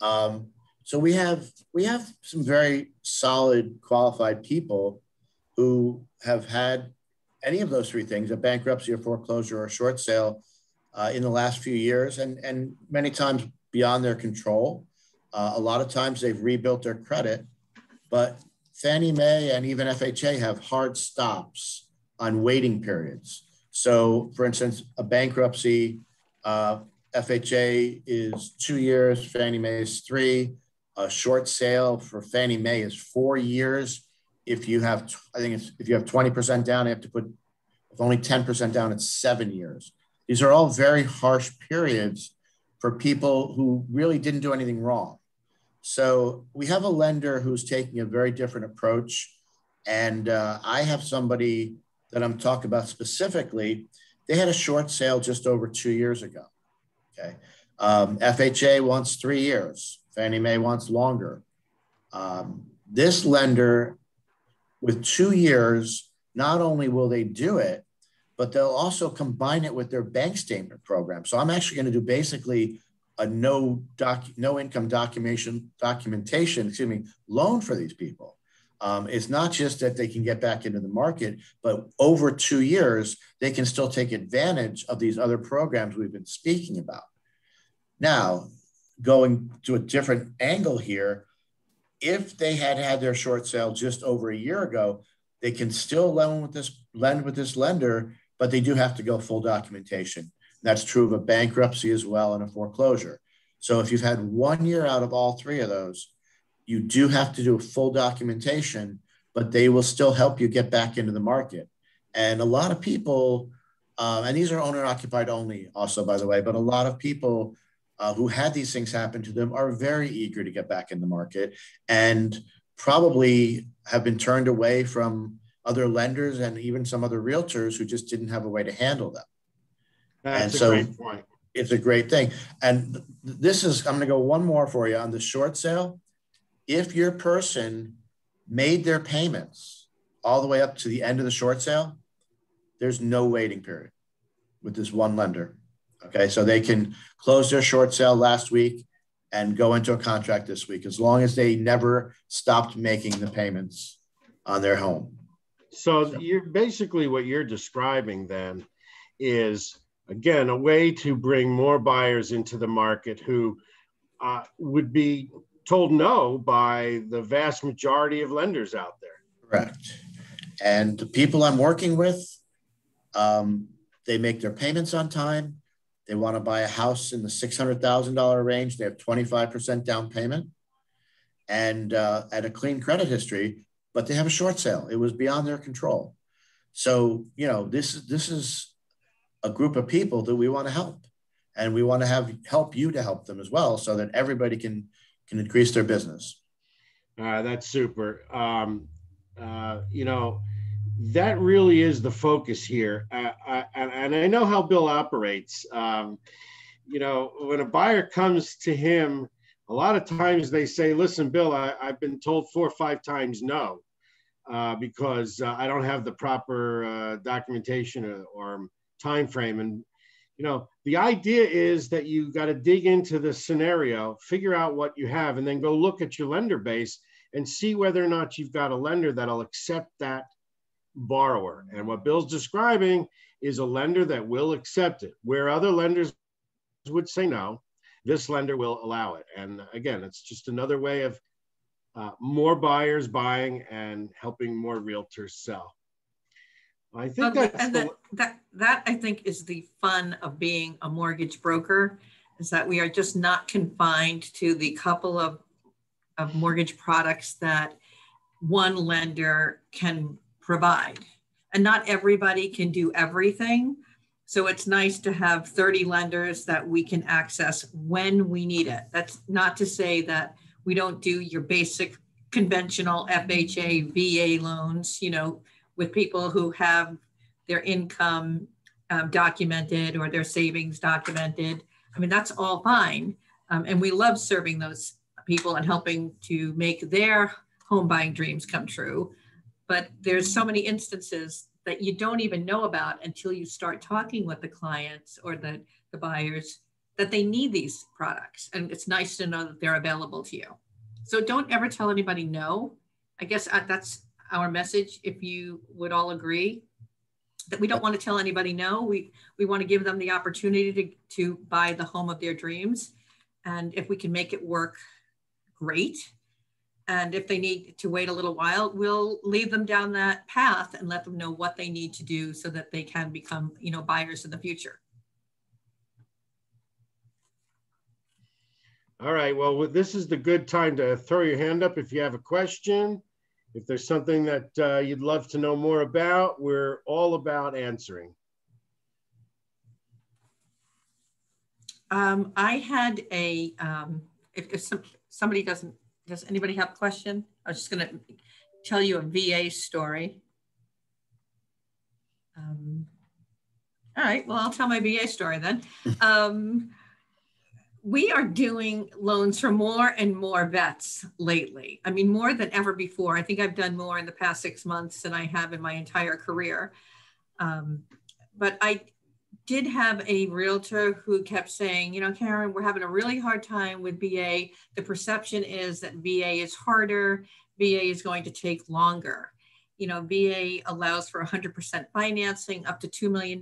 Um, so we have we have some very solid, qualified people who have had any of those three things: a bankruptcy, or foreclosure, or short sale, uh, in the last few years, and and many times beyond their control. Uh, a lot of times they've rebuilt their credit, but Fannie Mae and even FHA have hard stops on waiting periods. So, for instance, a bankruptcy uh, FHA is two years, Fannie Mae is three. A short sale for Fannie Mae is four years. If you have, I think it's if you have 20% down, you have to put, if only 10% down, it's seven years. These are all very harsh periods for people who really didn't do anything wrong. So we have a lender who's taking a very different approach. And uh, I have somebody that I'm talking about specifically. They had a short sale just over two years ago. Okay. Um, FHA wants three years. Fannie Mae wants longer. Um, this lender, with two years, not only will they do it, but they'll also combine it with their bank statement program. So I'm actually going to do basically a no doc, no income documentation documentation, excuse me, loan for these people. Um, it's not just that they can get back into the market, but over two years, they can still take advantage of these other programs we've been speaking about. Now, going to a different angle here, if they had had their short sale just over a year ago, they can still lend with this lend with this lender, but they do have to go full documentation. That's true of a bankruptcy as well and a foreclosure. So if you've had one year out of all three of those, you do have to do a full documentation, but they will still help you get back into the market. And a lot of people, um, and these are owner occupied only, also, by the way, but a lot of people uh, who had these things happen to them are very eager to get back in the market and probably have been turned away from other lenders and even some other realtors who just didn't have a way to handle them. That's and a so great point. it's a great thing. And th- this is, I'm going to go one more for you on the short sale. If your person made their payments all the way up to the end of the short sale, there's no waiting period with this one lender. Okay, so they can close their short sale last week and go into a contract this week as long as they never stopped making the payments on their home. So you're basically what you're describing then is again a way to bring more buyers into the market who uh, would be told no by the vast majority of lenders out there. Correct. And the people I'm working with, um, they make their payments on time. They want to buy a house in the $600,000 range. They have 25% down payment and uh, at a clean credit history, but they have a short sale. It was beyond their control. So, you know, this, is this is a group of people that we want to help. And we want to have help you to help them as well so that everybody can, can increase their business. Uh, that's super. Um, uh, you know, that really is the focus here. Uh, I, and I know how Bill operates. Um, you know, when a buyer comes to him, a lot of times they say, listen, Bill, I, have been told four or five times no uh, because uh, I don't have the proper uh, documentation or, or time frame. And, you know, the idea is that you got to dig into the scenario, figure out what you have, and then go look at your lender base and see whether or not you've got a lender that'll accept that borrower. And what Bill's describing is a lender that will accept it, where other lenders would say no. This lender will allow it. And again, it's just another way of uh, more buyers buying and helping more realtors sell. I think that's and the, that, that that I think is the fun of being a mortgage broker is that we are just not confined to the couple of of mortgage products that one lender can provide. and not everybody can do everything. So it's nice to have 30 lenders that we can access when we need it. That's not to say that we don't do your basic conventional FHA, VA loans, you know, with people who have their income um, documented or their savings documented. I mean, that's all fine. Um, and we love serving those people and helping to make their home buying dreams come true. But there's so many instances that you don't even know about until you start talking with the clients or the, the buyers that they need these products. And it's nice to know that they're available to you. So don't ever tell anybody no. I guess uh, that's our message. If you would all agree that we don't want to tell anybody no, we, we want to give them the opportunity to, to buy the home of their dreams. And if we can make it work, great. And if they need to wait a little while, we'll lead them down that path and let them know what they need to do so that they can become, you know, buyers in the future. All right, well, this is the good time to throw your hand up if you have a question. If there's something that uh, you'd love to know more about, we're all about answering. Um, I had a, um, if, if some, somebody doesn't does anybody have a question? I was just going to tell you a VA story. Um, all right, well, I'll tell my VA story then. Um, we are doing loans for more and more vets lately. I mean, more than ever before. I think I've done more in the past six months than I have in my entire career. Um, but I did have a realtor who kept saying, you know, Karen, we're having a really hard time with VA. The perception is that VA is harder, VA is going to take longer. You know, VA allows for 100% financing up to $2 million,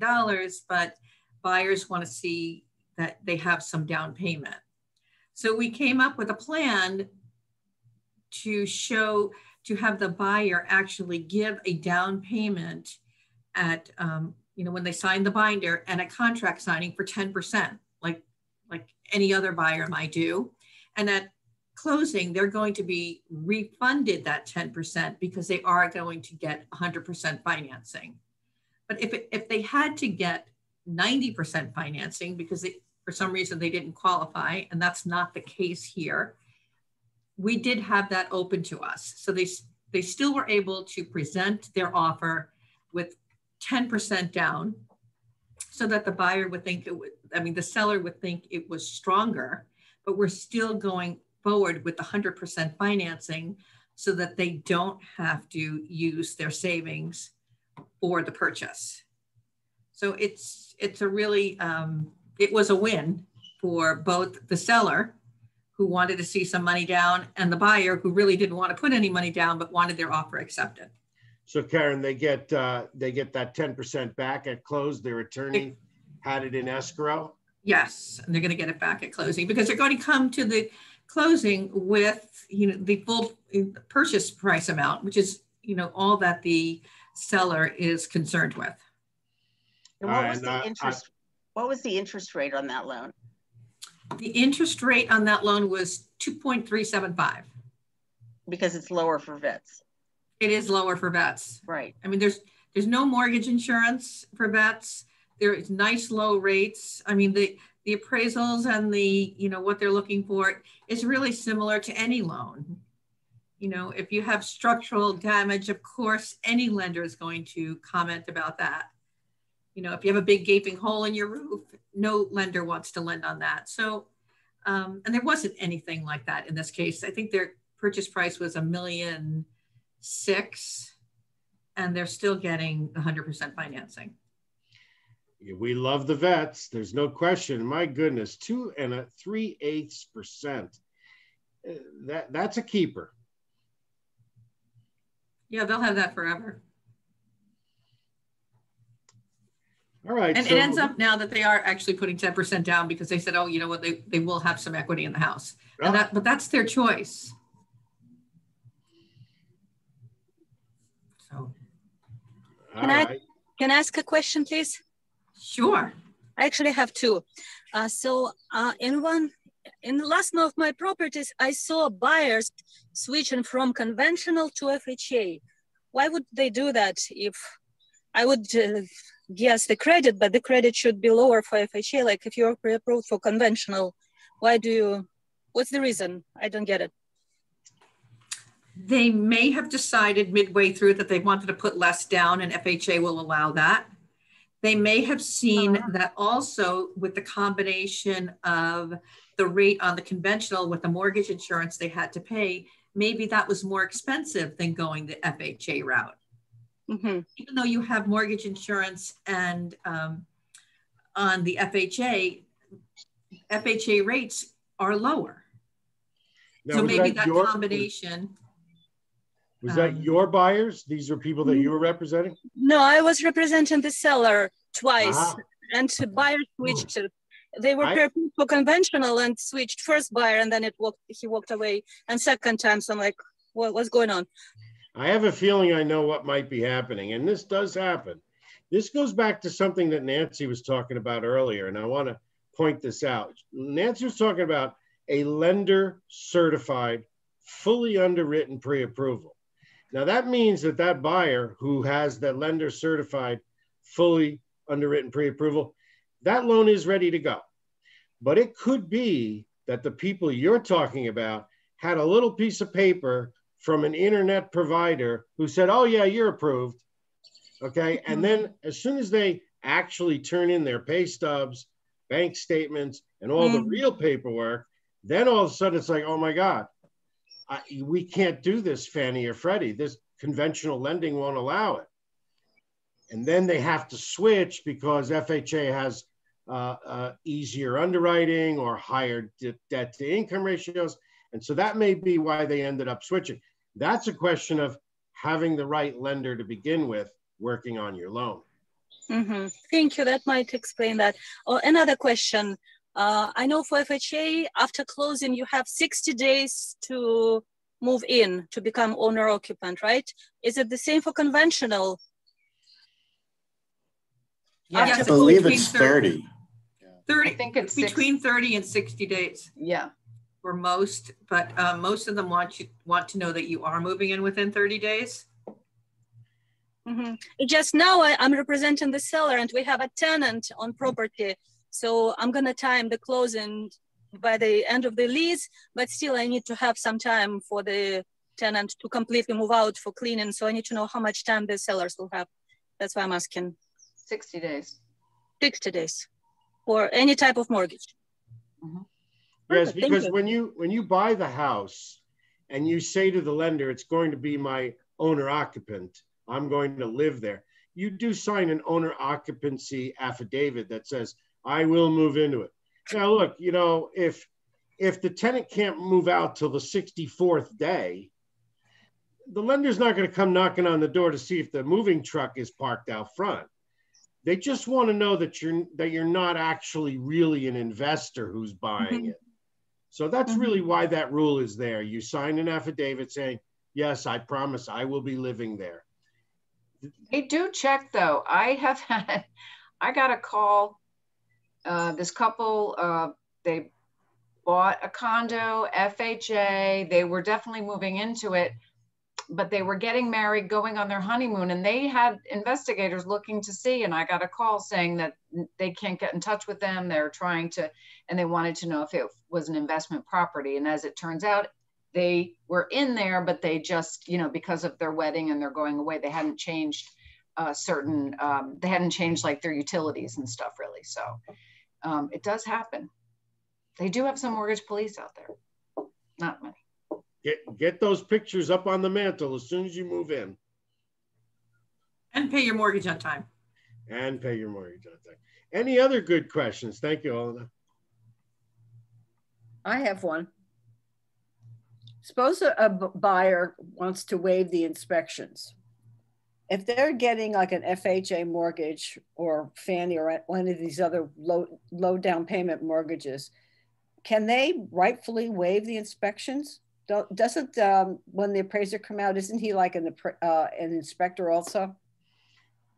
but buyers want to see that they have some down payment. So we came up with a plan to show, to have the buyer actually give a down payment at um, you know, when they sign the binder and a contract signing for 10%, like, like any other buyer might do. And at closing, they're going to be refunded that 10% because they are going to get 100% financing. But if, it, if they had to get 90% financing because they, for some reason they didn't qualify, and that's not the case here, we did have that open to us. So they, they still were able to present their offer with 10% down so that the buyer would think it would, I mean, the seller would think it was stronger, but we're still going forward with the 100% financing so that they don't have to use their savings for the purchase. So it's, it's a really, um, it was a win for both the seller who wanted to see some money down and the buyer who really didn't want to put any money down but wanted their offer accepted. So Karen, they get uh, they get that ten percent back at close. Their attorney had it in escrow. Yes, and they're going to get it back at closing because they're going to come to the closing with you know the full purchase price amount, which is you know all that the seller is concerned with. And what was the uh, interest? what was the interest rate on that loan? The interest rate on that loan was two point three seven five. Because it's lower for vets it is lower for vets. Right. I mean, there's there's no mortgage insurance for vets. There's nice low rates. I mean, the the appraisals and the you know what they're looking for is really similar to any loan. You know, if you have structural damage, of course, any lender is going to comment about that. You know, if you have a big gaping hole in your roof, no lender wants to lend on that. So, um, and there wasn't anything like that in this case. I think their purchase price was a million six, and they're still getting 100% financing. We love the vets. There's no question. My goodness, two and a three eighths percent. Uh, that that's a keeper. Yeah, they'll have that forever. All right. And so, it ends up now that they are actually putting 10% down because they said, oh, you know what, they, they will have some equity in the house. And that, but that's their choice. Can I can I ask a question, please? Sure. I actually have two. Uh, so uh, in one, in the last one of my properties, I saw buyers switching from conventional to FHA. Why would they do that if I would uh, guess the credit, but the credit should be lower for FHA. Like if you're pre-approved for conventional, why do you? What's the reason? I don't get it. They may have decided midway through that they wanted to put less down, and FHA will allow that. They may have seen uh-huh. that also with the combination of the rate on the conventional with the mortgage insurance they had to pay, maybe that was more expensive than going the FHA route. Mm-hmm. Even though you have mortgage insurance and um, on the FHA, FHA rates are lower. Now, so maybe that, that your, combination. Was that um, your buyers? These are people that you were representing? No, I was representing the seller twice, uh-huh. and buyer switched. They were I, for conventional and switched first buyer, and then it walked. He walked away, and second time, so I'm like, what, what's going on? I have a feeling I know what might be happening, and this does happen. This goes back to something that Nancy was talking about earlier, and I want to point this out. Nancy was talking about a lender certified, fully underwritten pre approval. Now, that means that that buyer who has that lender certified, fully underwritten pre approval, that loan is ready to go. But it could be that the people you're talking about had a little piece of paper from an internet provider who said, Oh, yeah, you're approved. Okay. And then as soon as they actually turn in their pay stubs, bank statements, and all mm-hmm. the real paperwork, then all of a sudden it's like, Oh my God, I, we can't do this, Fannie or Freddie. This conventional lending won't allow it. And then they have to switch because FHA has uh, uh, easier underwriting or higher debt to income ratios. And so that may be why they ended up switching. That's a question of having the right lender to begin with working on your loan. Mm-hmm. Thank you. That might explain that. Oh, another question. Uh, I know for FHA, after closing, you have 60 days to move in to become owner occupant, right? Is it the same for conventional? Yeah, I believe it's 30. 30. I think it's between six. 30 and 60 days. Yeah. For most, but uh, most of them want you want to know that you are moving in within 30 days. Mm-hmm. Just now I, I'm representing the seller and we have a tenant on property so I'm gonna time the closing by the end of the lease, but still I need to have some time for the tenant to completely move out for cleaning. So I need to know how much time the sellers will have. That's why I'm asking. 60 days. 60 days for any type of mortgage. Mm-hmm. Yes, because you. when you when you buy the house and you say to the lender, it's going to be my owner occupant, I'm going to live there. You do sign an owner occupancy affidavit that says I will move into it. Now, look, you know, if if the tenant can't move out till the 64th day, the lender's not going to come knocking on the door to see if the moving truck is parked out front. They just want to know that you're that you're not actually really an investor who's buying mm-hmm. it. So that's mm-hmm. really why that rule is there. You sign an affidavit saying, "Yes, I promise I will be living there." They do check though. I have had I got a call uh, this couple, uh, they bought a condo, FHA. They were definitely moving into it, but they were getting married, going on their honeymoon, and they had investigators looking to see. And I got a call saying that they can't get in touch with them. They're trying to, and they wanted to know if it was an investment property. And as it turns out, they were in there, but they just, you know, because of their wedding and they're going away, they hadn't changed uh, certain, um, they hadn't changed like their utilities and stuff really. So um, it does happen. They do have some mortgage police out there, not many. Get get those pictures up on the mantle as soon as you move in. And pay your mortgage on time. And pay your mortgage on time. Any other good questions? Thank you, Elena. I have one. Suppose a, a buyer wants to waive the inspections if they're getting like an FHA mortgage or Fannie or one of these other low low down payment mortgages, can they rightfully waive the inspections? Doesn't um, when the appraiser come out, isn't he like an uh, an inspector also?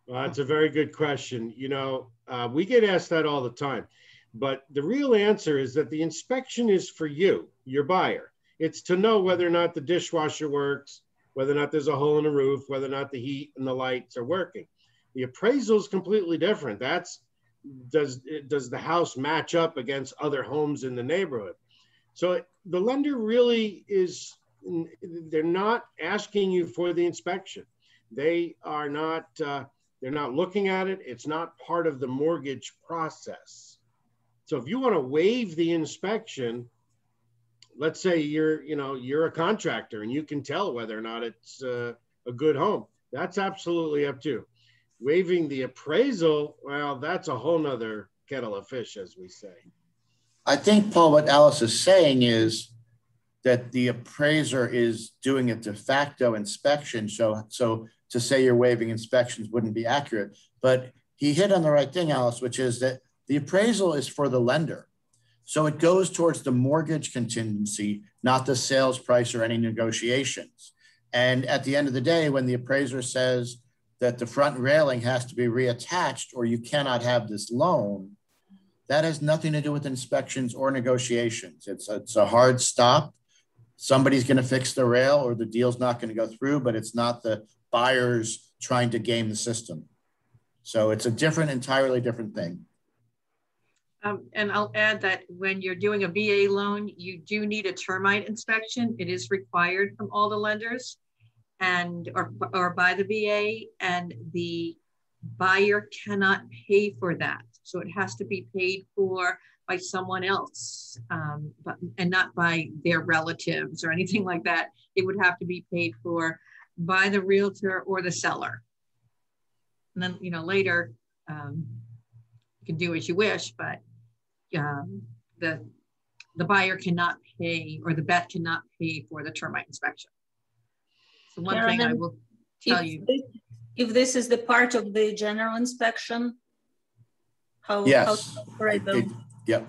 Well, that's a very good question. You know, uh, we get asked that all the time, but the real answer is that the inspection is for you, your buyer. It's to know whether or not the dishwasher works, whether or not there's a hole in the roof, whether or not the heat and the lights are working. The appraisal is completely different. That's does does the house match up against other homes in the neighborhood? So the lender really is they're not asking you for the inspection. They are not uh, they're not looking at it. It's not part of the mortgage process. So if you want to waive the inspection, let's say you're you know you're a contractor and you can tell whether or not it's uh, a good home. That's absolutely up to waiving the appraisal, well, that's a whole nother kettle of fish, as we say. I think, Paul, what Alice is saying is that the appraiser is doing a de facto inspection. So, so to say you're waiving inspections wouldn't be accurate. But he hit on the right thing, Alice, which is that the appraisal is for the lender. So it goes towards the mortgage contingency, not the sales price or any negotiations. And at the end of the day, when the appraiser says that the front railing has to be reattached or you cannot have this loan, that has nothing to do with inspections or negotiations. It's a, it's a hard stop. Somebody's going to fix the rail or the deal's not going to go through, but it's not the buyers trying to game the system. So it's a different, entirely different thing. Um, and I'll add that when you're doing a VA loan, you do need a termite inspection. It is required from all the lenders and or, or by the VA and the buyer cannot pay for that. So it has to be paid for by someone else um, but, and not by their relatives or anything like that. It would have to be paid for by the realtor or the seller. And then, you know, later um, you can do as you wish, but um, the, the buyer cannot pay or the bet cannot pay for the termite inspection. So one thing I will tell if you. This, if this is the part of the general inspection, how, yes. how to operate them? It, yep.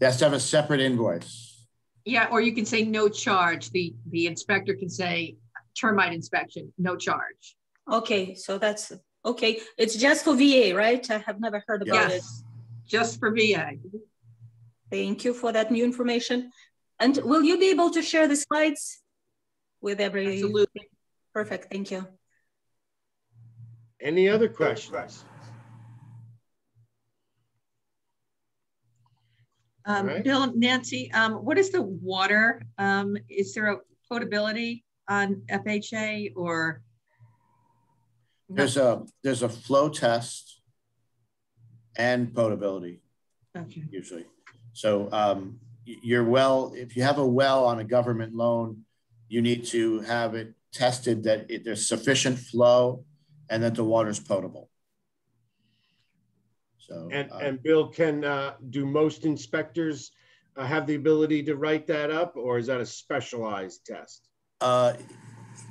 It has to have a separate invoice. Yeah, or you can say no charge. The the inspector can say termite inspection, no charge. Okay, so that's okay. It's just for VA, right? I have never heard about yes, it. Just for VA. Thank you for that new information. And will you be able to share the slides? with every Absolutely. perfect thank you any other questions um, right. bill nancy um, what is the water um, is there a potability on fha or there's a there's a flow test and potability okay usually so um, your well if you have a well on a government loan you need to have it tested that it, there's sufficient flow and that the water is potable. So, and, uh, and Bill, can uh, do most inspectors uh, have the ability to write that up, or is that a specialized test? Uh,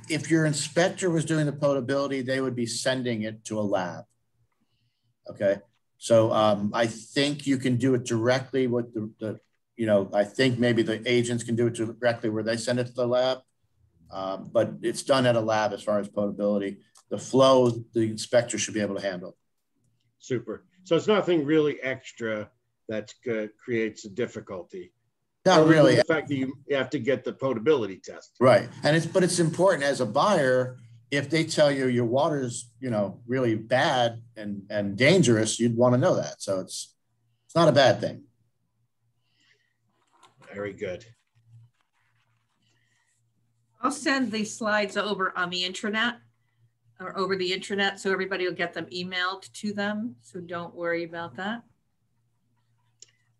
if your inspector was doing the potability, they would be sending it to a lab. Okay, so um, I think you can do it directly with the, the, you know, I think maybe the agents can do it directly where they send it to the lab. Um, but it's done at a lab as far as potability. The flow, the inspector should be able to handle. Super. So it's nothing really extra that uh, creates a difficulty. Not Other really. The fact that you have to get the potability test. Right, and it's but it's important as a buyer if they tell you your water's you know really bad and and dangerous, you'd want to know that. So it's it's not a bad thing. Very good. I'll send these slides over on the intranet or over the intranet so everybody will get them emailed to them. So don't worry about that.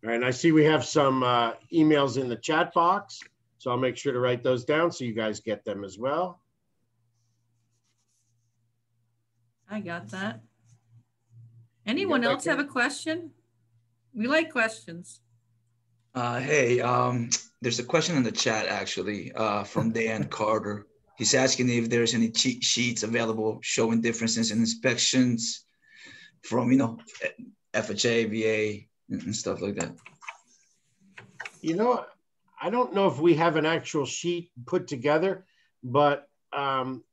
All right, and I see we have some uh, emails in the chat box. So I'll make sure to write those down so you guys get them as well. I got that. Anyone else have a question? We like questions. Uh, hey, um, there's a question in the chat actually uh, from Dan Carter. He's asking if there's any cheat sheets available showing differences in inspections from, you know, FHA, VA, and stuff like that. You know, I don't know if we have an actual sheet put together, but um,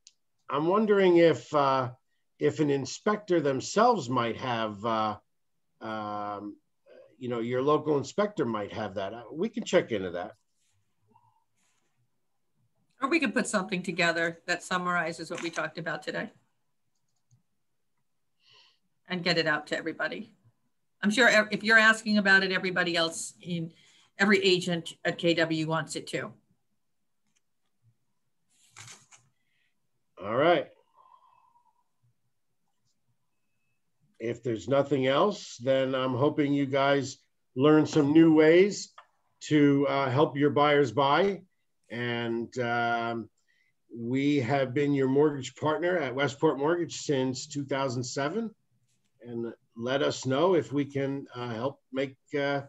I'm wondering if uh, if an inspector themselves might have uh, um, you know, your local inspector might have that. Uh, we can check into that. Or we can put something together that summarizes what we talked about today. and get it out to everybody. I'm sure if you're asking about it, everybody else in every agent at KW wants it too. All right. If there's nothing else, then I'm hoping you guys learn some new ways to uh, help your buyers buy. And um, we have been your mortgage partner at Westport Mortgage since 2007. And let us know if we can uh, help make uh,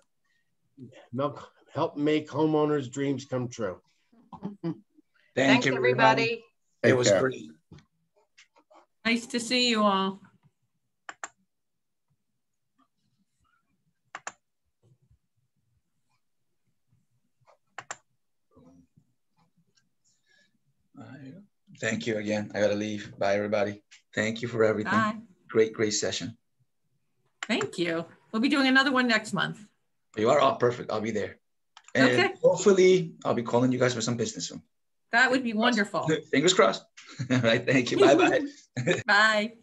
milk, help make homeowners' dreams come true. Thank Thanks, you, everybody. It was care. great. Nice to see you all. Thank you again. I gotta leave. Bye, everybody. Thank you for everything. Bye. Great, great session. Thank you. We'll be doing another one next month. You are all perfect. I'll be there. And Okay. hopefully I'll be calling you guys for some business soon. That would be wonderful. Fingers crossed. All right. Thank you. Bye bye bye.